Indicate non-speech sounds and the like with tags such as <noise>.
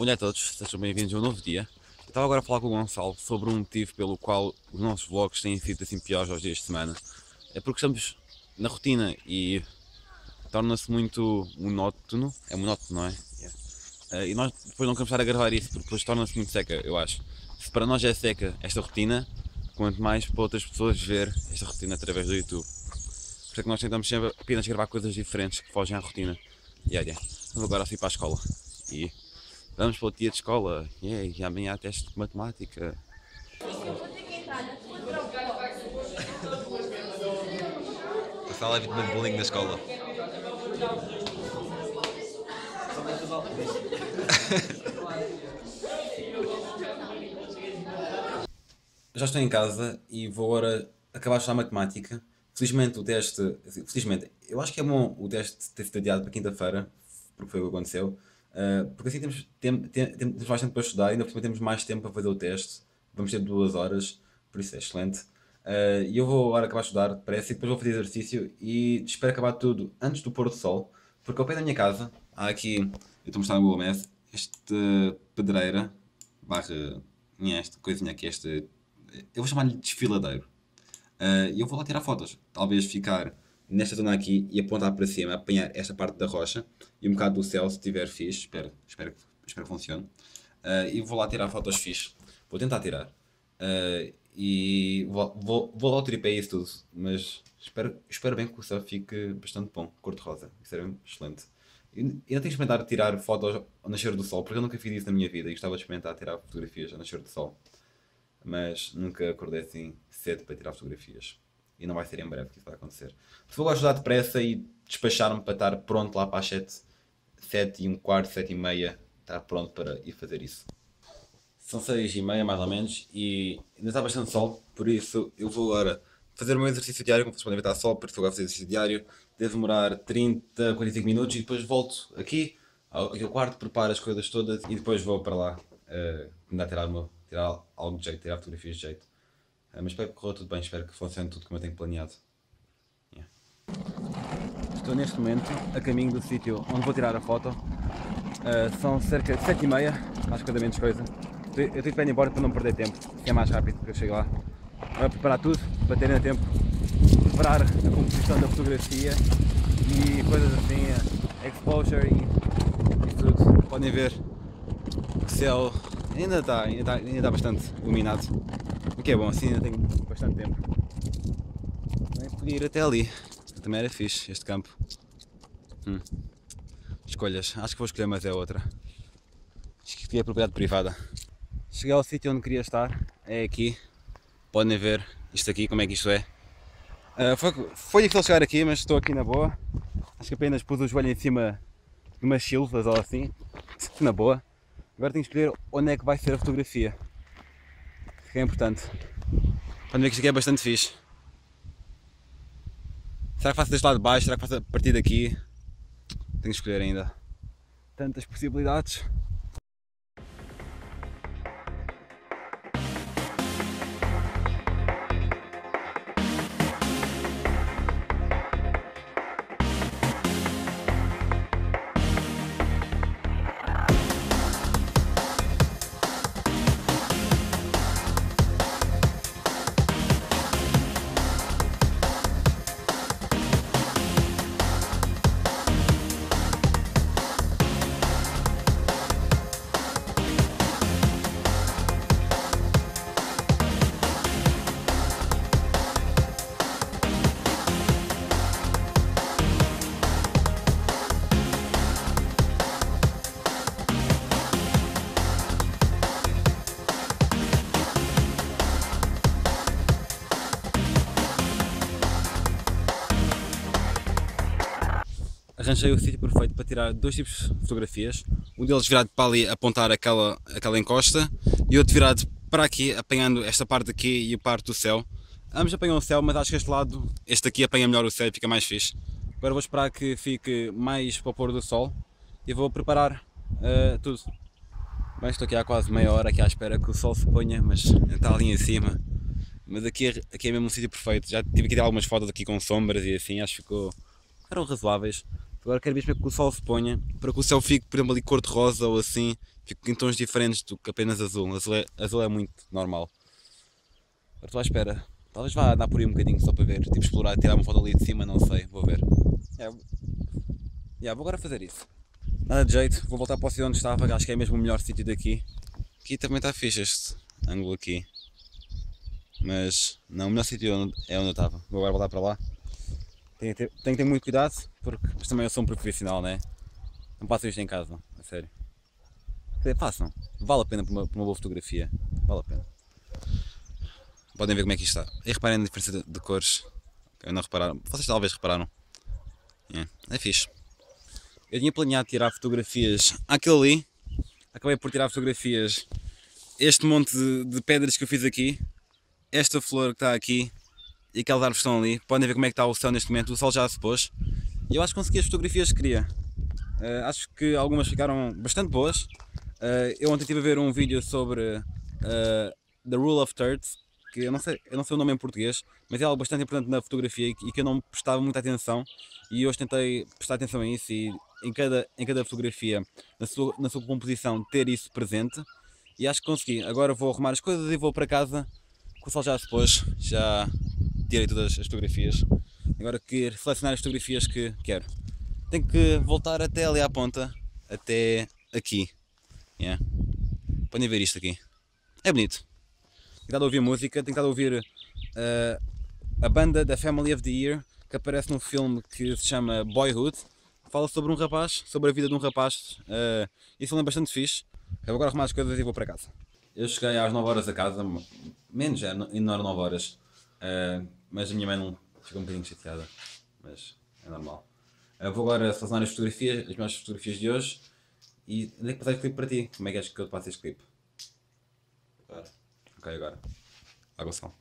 Dia a todos, sejam bem-vindos a um novo dia. Eu estava agora a falar com o Gonçalo sobre um motivo pelo qual os nossos vlogs têm sido assim piores aos dias de semana. É porque estamos na rotina e torna-se muito monótono. É monótono, não é? Yeah. Uh, e nós depois não queremos estar a gravar isso porque depois torna-se muito seca, eu acho. Se para nós é seca esta rotina, quanto mais para outras pessoas ver esta rotina através do YouTube. Por isso é que nós tentamos sempre apenas gravar coisas diferentes que fogem à rotina. Yeah, yeah. Vamos agora assim para a escola. E vamos para o dia de escola. Yeah, e amanhã há teste de matemática. A sala é vítima de bullying na escola. <laughs> Já estou em casa e vou agora acabar de estudar matemática. Felizmente o teste, felizmente, eu acho que é bom o teste ter sido adiado para quinta-feira, porque foi o que aconteceu. Uh, porque assim temos, tem, tem, temos mais tempo para estudar, ainda por cima temos mais tempo para fazer o teste. Vamos ter duas horas, por isso é excelente. Uh, e eu vou agora acabar de estudar depressa e depois vou fazer exercício e espero acabar tudo antes do pôr do sol, porque ao pé da minha casa há aqui, eu estou a mostrar no Google Maps, este pedreira, barra, esta coisinha aqui, este, eu vou chamar-lhe desfiladeiro. Uh, e eu vou lá tirar fotos, talvez ficar nesta zona aqui e apontar para cima, apanhar esta parte da rocha e um bocado do céu se estiver fixe, espero, espero, espero que funcione. Uh, e vou lá tirar fotos fixe, vou tentar tirar. Uh, e vou, vou, vou lá ao tripé isso tudo, mas espero, espero bem que o céu fique bastante bom, cor-de-rosa, isso era excelente. E ainda tenho que experimentar tirar fotos ao nascer do sol, porque eu nunca fiz isso na minha vida e gostava de experimentar tirar fotografias ao nascer do sol. Mas nunca acordei assim cedo para tirar fotografias. E não vai ser em breve que isso vai acontecer. Vou ajudar depressa e despachar-me para estar pronto lá para as 7, 7 e um quarto, 7 e meia, estar pronto para ir fazer isso. São 6 e meia mais ou menos e ainda está bastante sol, por isso eu vou agora fazer o meu exercício diário, como vocês podem ver está sol, por isso vou agora fazer exercício diário. Deve demorar 30, 45 minutos e depois volto aqui, aqui ao quarto, preparo as coisas todas e depois vou para lá uh, tentar tirar, tirar algo de jeito, tirar fotografias de jeito. Uh, mas espero que corra tudo bem, espero que funcione tudo como eu tenho planeado. Yeah. Estou neste momento a caminho do sítio onde vou tirar a foto. Uh, são cerca de 7 e meia, mais coisa menos coisa. Eu tenho que ir embora para não perder tempo, que é mais rápido que eu chego lá. Vou preparar tudo para terem tempo, preparar a composição da fotografia e coisas assim, exposure e, e tudo. Podem ver o céu ainda está, ainda está, ainda está bastante iluminado, que é bom, assim ainda tenho bastante tempo. Também podia ir até ali, também era fixe este campo. Hum. Escolhas, acho que vou escolher, mas é outra. Acho que é propriedade privada. Cheguei ao sítio onde queria estar, é aqui. Podem ver isto aqui, como é que isto é. Uh, foi, foi difícil chegar aqui, mas estou aqui na boa. Acho que apenas pus o joelho em cima de umas silvas ou assim, <laughs> na boa. Agora tenho que escolher onde é que vai ser a fotografia. Que é importante. Podem ver que isto aqui é bastante fixe. Será que faço deste lado de baixo? Será que faço a partir daqui? Tenho que escolher ainda. Tantas possibilidades. Arranjei o sítio perfeito para tirar dois tipos de fotografias. Um deles virado para ali apontar aquela, aquela encosta e outro virado para aqui apanhando esta parte aqui e a parte do céu. Ambos apanham o céu, mas acho que este lado, este aqui apanha melhor o céu e fica mais fixe. Agora vou esperar que fique mais para o pôr do sol e vou preparar uh, tudo. Bem, estou aqui há quase meia hora aqui à espera que o sol se ponha, mas está ali em cima. Mas aqui, é, aqui é mesmo um sítio perfeito. Já tive tirar algumas fotos aqui com sombras e assim, acho que ficou, eram razoáveis. Agora quero como é que o sol se ponha, para que o céu fique, por exemplo, ali cor de rosa ou assim, fique em tons diferentes do que apenas azul. Azul é, azul é muito normal. Agora estou à espera. Talvez vá andar por aí um bocadinho só para ver. Tipo explorar, tirar uma foto ali de cima, não sei, vou ver. Yeah. Yeah, vou agora fazer isso. Nada de jeito, vou voltar para o sítio onde estava, acho que é mesmo o melhor sítio daqui. Aqui também está fixe este ângulo aqui. Mas não, o melhor sítio é onde eu estava. Vou agora voltar para lá. Ter, tenho que ter muito cuidado, porque também eu sou um profissional, né? Não passam isto em casa, a sério. Passam. Vale a pena para uma, uma boa fotografia. Vale a pena. Podem ver como é que isto está. E reparem na diferença de, de cores. Eu não repararam. Vocês talvez repararam. É, é fixe. Eu tinha planeado tirar fotografias àquele ali. Acabei por tirar fotografias. Este monte de, de pedras que eu fiz aqui. Esta flor que está aqui. E aquelas árvores que estão ali. Podem ver como é que está o céu neste momento. O sol já se pôs. E eu acho que consegui as fotografias que queria. Uh, acho que algumas ficaram bastante boas. Uh, eu ontem estive a ver um vídeo sobre uh, The Rule of Thirds, que eu não, sei, eu não sei o nome em português, mas é algo bastante importante na fotografia e que eu não prestava muita atenção. E hoje tentei prestar atenção a isso e em cada, em cada fotografia, na sua, na sua composição, ter isso presente. E acho que consegui. Agora vou arrumar as coisas e vou para casa. Com o sol já se pôs, já tirei todas as fotografias. Agora quero selecionar as fotografias que quero. Tenho que voltar até ali à ponta, até aqui. Yeah. Podem ver isto aqui. É bonito. Tenho estado a ouvir música, tenho estado a ouvir uh, a banda da Family of the Year que aparece num filme que se chama Boyhood fala sobre um rapaz, sobre a vida de um rapaz. Uh, isso é bastante fixe. Eu vou agora arrumar as coisas e vou para casa. Eu cheguei às 9 horas a casa, menos, já, ainda não eram 9 horas. Uh, mas a minha mãe não ficou um bocadinho chateada. Mas é normal. Uh, vou agora selecionar as fotografias, as minhas fotografias de hoje. E onde é que passar este clipe para ti? Como é que és que eu te passo este clipe? Agora. Ok, agora. Água sal.